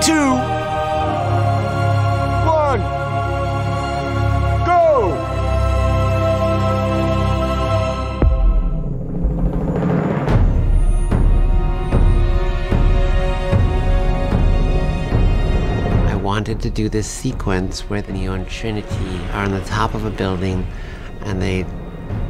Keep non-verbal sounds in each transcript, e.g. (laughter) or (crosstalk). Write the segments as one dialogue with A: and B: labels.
A: two, one, go! I wanted to do this sequence where the Neo and Trinity are on the top of a building and they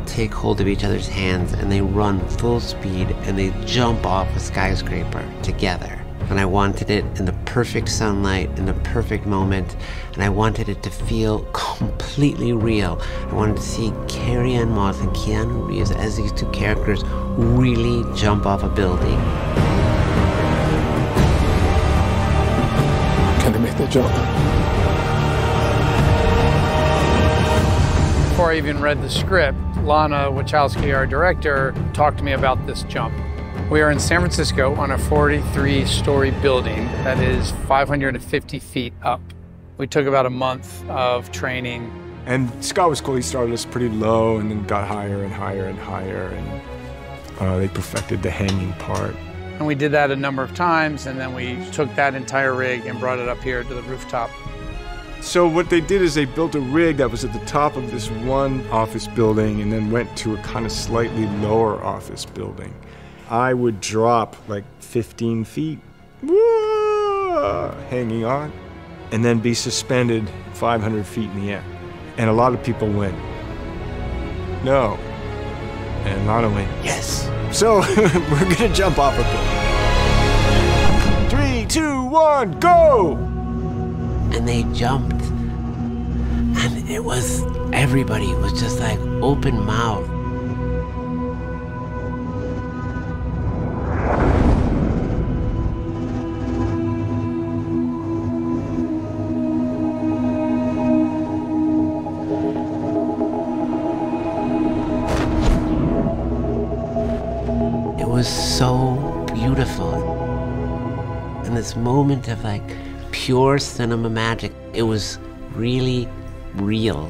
A: take hold of each other's hands and they run full speed and they jump off a skyscraper together. And I wanted it in the perfect sunlight, in the perfect moment, and I wanted it to feel (laughs) completely real. I wanted to see Carrie-Anne Moss and Keanu Reeves as these two characters really jump off a building.
B: Can they make that jump?
C: Before I even read the script, Lana Wachowski, our director, talked to me about this jump. We are in San Francisco on a 43 story building that is 550 feet up. We took about a month of training.
B: And Scott was cool. He started us pretty low and then got higher and higher and higher. And uh, they perfected the hanging part.
C: And we did that a number of times, and then we took that entire rig and brought it up here to the rooftop.
B: So what they did is they built a rig that was at the top of this one office building and then went to a kind of slightly lower office building. I would drop like 15 feet, hanging on, and then be suspended 500 feet in the air. And a lot of people went, no. And Lana went, yes. So (laughs) we're gonna jump off a building. Three, two, one, go!
A: and they jumped. And it was, everybody was just like open mouth. Was so beautiful. And this moment of like, pure cinema magic. It was really real.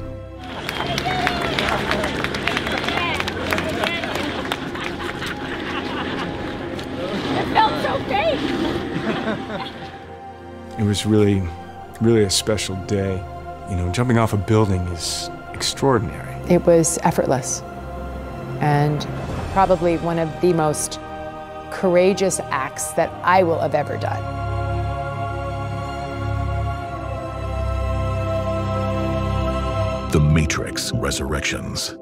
D: It felt so fake.
B: It was really, really a special day. You know, jumping off a building is extraordinary.
E: It was effortless and probably one of the most courageous acts that I will have ever done.
F: The Matrix Resurrections.